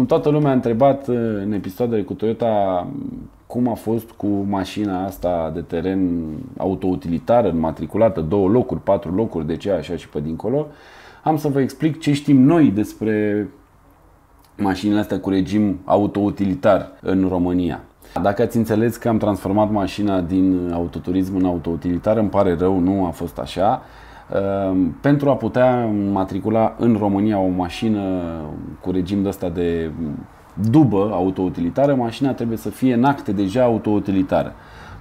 Cum toată lumea a întrebat uh, în episoadele cu Toyota cum a fost cu mașina asta de teren autoutilitară, înmatriculată, două locuri, patru locuri, de ce așa și pe dincolo, am să vă explic ce știm noi despre mașinile astea cu regim autoutilitar în România. Dacă ați înțeles că am transformat mașina din autoturism în autoutilitar, îmi pare rău, nu a fost așa. Ehm, pentru a putea matricula în România o mașină cu regim de ăsta de dubă autoutilitară, mașina trebuie să fie în acte deja autoutilitară.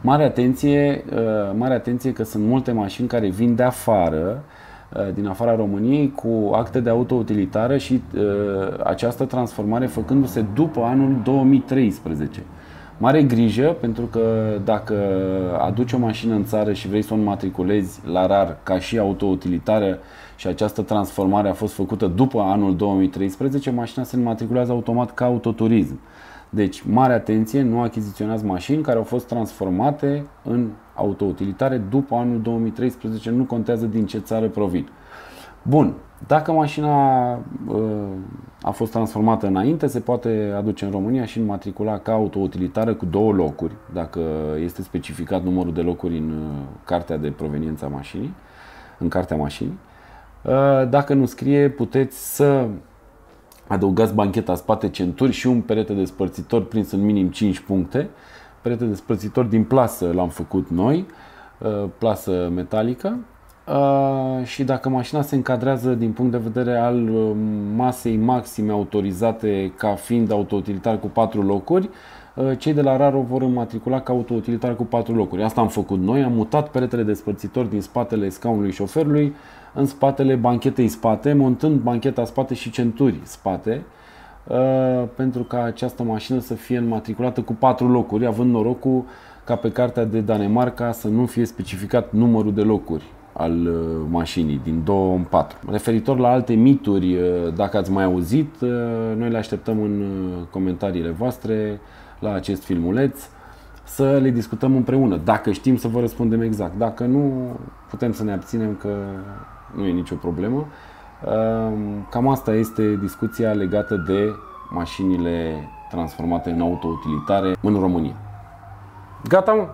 Mare atenție, ehm, mare atenție că sunt multe mașini care vin de afară, ehm, din afara României, cu acte de autoutilitară și această transformare făcându-se după anul 2013. Mare grijă, pentru că dacă aduci o mașină în țară și vrei să o înmatriculezi la RAR ca și autoutilitară și această transformare a fost făcută după anul 2013, mașina se înmatriculează automat ca autoturism. Deci, mare atenție, nu achiziționați mașini care au fost transformate în autoutilitare după anul 2013, nu contează din ce țară provin. Bun, dacă mașina uh, a fost transformată înainte, se poate aduce în România și înmatricula ca autoutilitară cu două locuri, dacă este specificat numărul de locuri în uh, cartea de proveniență a mașinii, în cartea mașinii. Uh, dacă nu scrie, puteți să adăugați bancheta spate centuri și un perete despărțitor prins în minim 5 puncte. Perete despărțitor din plasă l-am făcut noi, plasă metalică Uh, și dacă mașina se încadrează din punct de vedere al uh, masei maxime autorizate ca fiind autoutilitar cu 4 locuri, uh, cei de la RAR o vor înmatricula ca autoutilitar cu 4 locuri. Asta am făcut noi, am mutat peretele despărțitor din spatele scaunului șoferului în spatele banchetei spate, montând bancheta spate și centuri spate, pentru ca această mașină să fie înmatriculată cu 4 locuri, având norocul ca pe cartea de Danemarca să nu fie specificat numărul de locuri al uh, mașinii din 2 în 4. Referitor la alte mituri, uh, dacă ați mai auzit, uh, noi le așteptăm în comentariile voastre la acest filmuleț să le discutăm împreună. Dacă știm să vă răspundem exact. Dacă nu, putem să ne abținem că nu e nicio problemă. Cam asta este discuția legată de mașinile transformate în autoutilitare în România. Gata, mă?